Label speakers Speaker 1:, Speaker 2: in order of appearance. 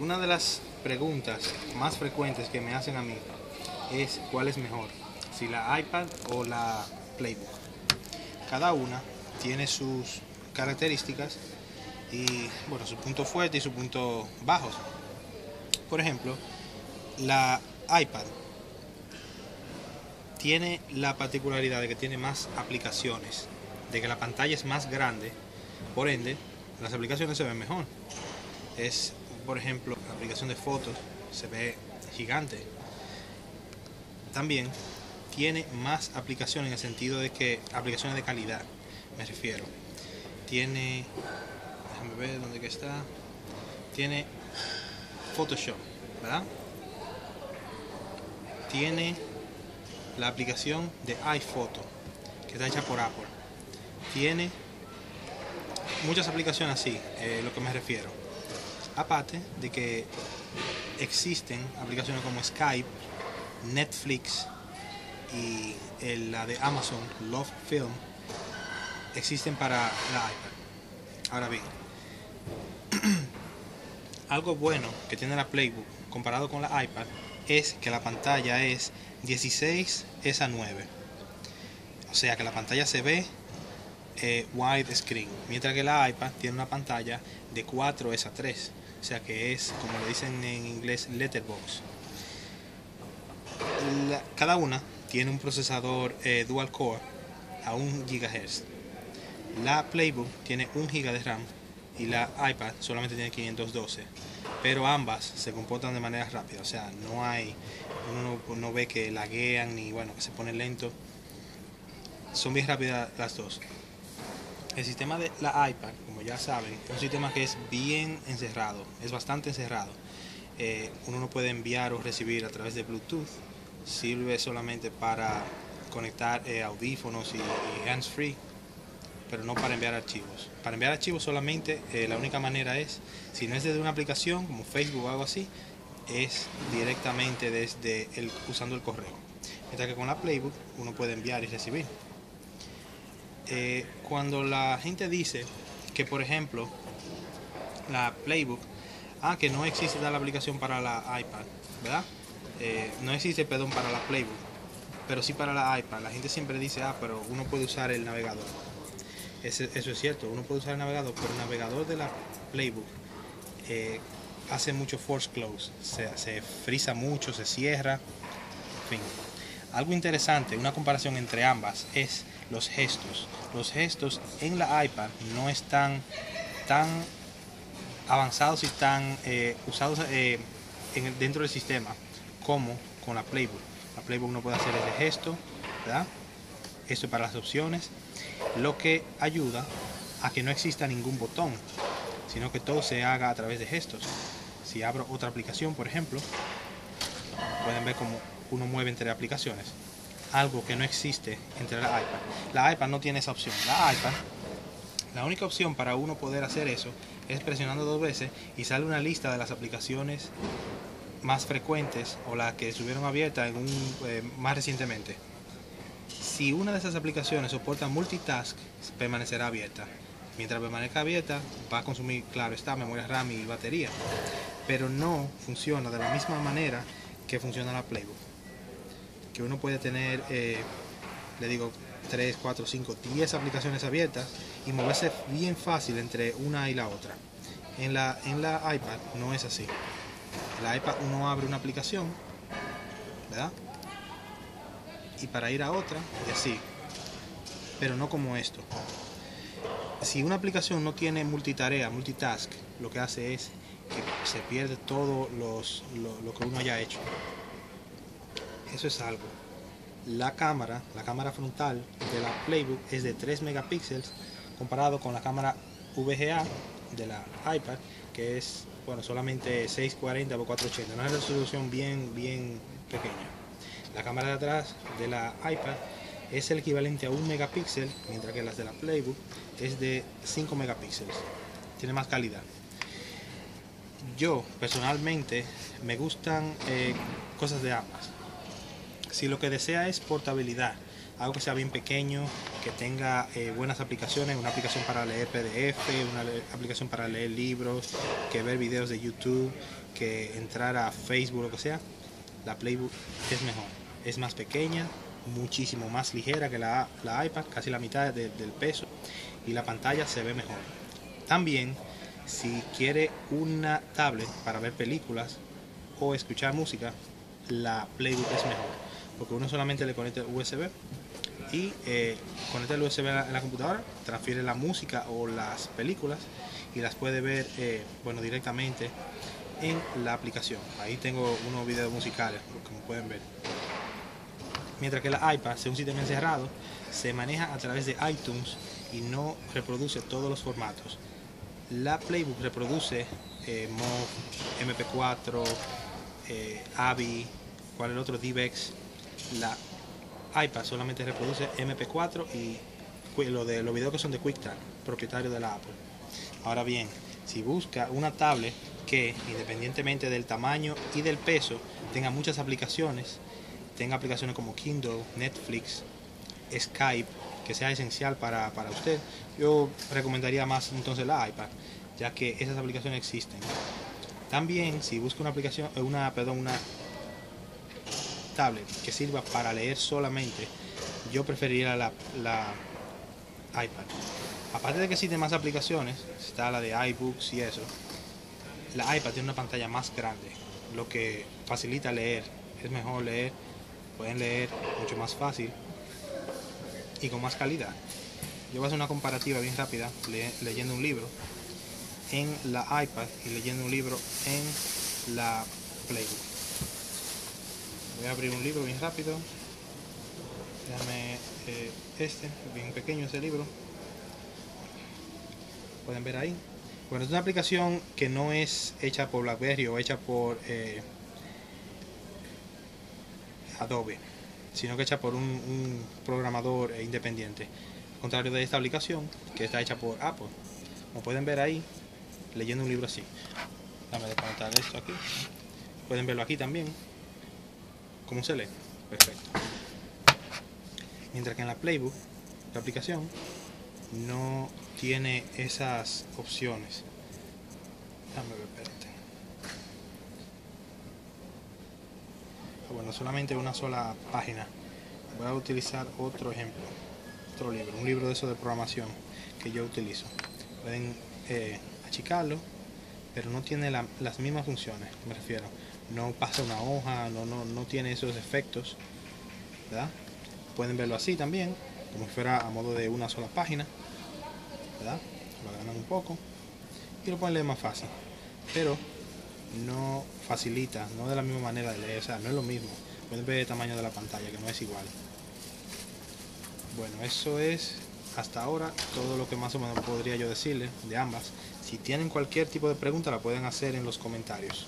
Speaker 1: Una de las preguntas más frecuentes que me hacen a mí es cuál es mejor, si la iPad o la Playbook. Cada una tiene sus características y bueno, su punto fuerte y su punto bajos. Por ejemplo, la iPad tiene la particularidad de que tiene más aplicaciones, de que la pantalla es más grande, por ende, las aplicaciones se ven mejor. Es, por ejemplo, la aplicación de fotos se ve gigante. También tiene más aplicaciones en el sentido de que aplicaciones de calidad, me refiero. Tiene, déjame ver dónde que está. Tiene Photoshop, ¿verdad? Tiene la aplicación de iPhoto, que está hecha por Apple. Tiene muchas aplicaciones así, eh, lo que me refiero. Aparte de que existen aplicaciones como Skype, Netflix y la de Amazon, Love Film, existen para la iPad. Ahora bien, algo bueno que tiene la Playbook comparado con la iPad es que la pantalla es 16 es a 9. O sea que la pantalla se ve eh, wide screen, mientras que la iPad tiene una pantalla de 4 es a 3. O sea que es, como le dicen en inglés, letterbox. cada una tiene un procesador eh, dual core a 1 GHz. La Playbook tiene 1 GB de RAM y la iPad solamente tiene 512 pero ambas se comportan de manera rápida, o sea, no hay, uno no, ve que laguean ni bueno, que se pone lento, son bien rápidas las dos. El sistema de la iPad, como ya saben, es un sistema que es bien encerrado, es bastante encerrado. Eh, uno no puede enviar o recibir a través de Bluetooth, sirve solamente para conectar eh, audífonos y, y hands free pero no para enviar archivos. Para enviar archivos solamente eh, la única manera es, si no es desde una aplicación como Facebook o algo así, es directamente desde el, usando el correo. Mientras que con la Playbook uno puede enviar y recibir. Eh, cuando la gente dice que, por ejemplo, la Playbook, ah, que no existe tal aplicación para la iPad, ¿verdad? Eh, no existe, perdón, para la Playbook, pero sí para la iPad. La gente siempre dice, ah, pero uno puede usar el navegador eso es cierto, uno puede usar el navegador, pero el navegador de la Playbook eh, hace mucho force close, se, se frisa mucho, se cierra, en fin. Algo interesante, una comparación entre ambas es los gestos. Los gestos en la iPad no están tan avanzados y tan eh, usados eh, dentro del sistema como con la Playbook. La Playbook no puede hacer ese gesto, ¿verdad? Esto para las opciones lo que ayuda a que no exista ningún botón, sino que todo se haga a través de gestos. Si abro otra aplicación, por ejemplo, pueden ver cómo uno mueve entre aplicaciones, algo que no existe entre la iPad. La iPad no tiene esa opción. La iPad, la única opción para uno poder hacer eso es presionando dos veces y sale una lista de las aplicaciones más frecuentes o las que estuvieron abiertas eh, más recientemente si una de esas aplicaciones soporta multitask, permanecerá abierta. Mientras permanezca abierta, va a consumir, claro está, memoria RAM y batería. Pero no funciona de la misma manera que funciona la Playbook. Que uno puede tener, eh, le digo, 3, 4, 5, 10 aplicaciones abiertas y moverse bien fácil entre una y la otra. En la, en la iPad no es así. En la iPad uno abre una aplicación, ¿verdad? y para ir a otra y así. Pero no como esto. Si una aplicación no tiene multitarea, multitask, lo que hace es que se pierde todo los, lo, que uno haya hecho. Eso es algo. La cámara, la cámara frontal de la Playbook es de 3 megapíxeles comparado con la cámara VGA de la iPad que es bueno solamente 640 x 480 una resolución bien bien pequeña la cámara de atrás de la iPad es el equivalente a un megapíxel, mientras que las de la Playbook es de 5 megapíxeles. Tiene más calidad. Yo personalmente me gustan eh, cosas de ambas. Si lo que desea es portabilidad, algo que sea bien pequeño, que tenga eh, buenas aplicaciones, una aplicación para leer PDF, una aplicación para leer libros, que ver videos de YouTube, que entrar a Facebook, lo que sea, la Playbook es mejor. Es más pequeña, muchísimo más ligera que la, la iPad, casi la mitad del peso, y la pantalla se ve mejor. También, si quiere una tablet para ver películas o escuchar música, la Playbook es mejor, porque uno solamente le conecta USB y eh, conecta el USB en la, computadora, transfiere la música o las películas y las puede ver eh, bueno, directamente en la aplicación. Ahí tengo unos videos musicales, como pueden ver. Mientras que la iPad, sea un sistema encerrado, se maneja a través de iTunes y no reproduce todos los formatos. La Playbook reproduce eh, MOV, MP4, eh, AVI, cuál es el otro, DVX. La iPad solamente reproduce MP4 y lo de los videos que son de QuickTime, propietario de la Apple. Ahora bien, si busca una tablet que independientemente del tamaño y del peso tenga muchas aplicaciones, tenga aplicaciones como Kindle, Netflix, Skype, que sea esencial para, para usted, yo recomendaría más entonces la iPad, ya que esas aplicaciones existen. También si busca una aplicación, una, perdón, una tablet que sirva para leer solamente, yo preferiría la, la iPad. Aparte de que existen más aplicaciones, está la de iBooks y eso, la iPad tiene una pantalla más grande, lo que facilita leer. Es mejor leer, pueden leer mucho más fácil y con más calidad. Yo voy a hacer una comparativa bien rápida leyendo un libro en la iPad y leyendo un libro en la Playbook. Voy a abrir un libro bien rápido. Déjame eh, este, bien pequeño ese libro. Pueden ver ahí. Bueno, es una aplicación que no es hecha por BlackBerry o hecha por eh, Adobe, sino que hecha por un, programador independiente. Al contrario de esta aplicación, que está hecha por Apple. Como pueden ver ahí, leyendo un libro así. Déjame desconectar esto aquí. Pueden verlo aquí también. ¿Cómo se lee? Perfecto. Mientras que en la Playbook, la aplicación, no tiene esas opciones. Déjame ver, espérate. Ah, bueno, solamente una sola página. Voy a utilizar otro ejemplo, otro libro, un libro de eso de programación que yo utilizo. Pueden eh, achicarlo, pero no tiene las mismas funciones, me refiero. No pasa una hoja, no, no, no tiene esos efectos. ¿verdad? Pueden verlo así también, como si fuera a modo de una sola página. Lo agrandan un poco y lo pueden leer más fácil. Pero no facilita, no de la misma manera de leer, o sea, no es lo mismo. Pueden ver el tamaño de la pantalla, que no es igual. Bueno, eso es hasta ahora todo lo que más o menos podría yo decirle de ambas. Si tienen cualquier tipo de pregunta la pueden hacer en los comentarios.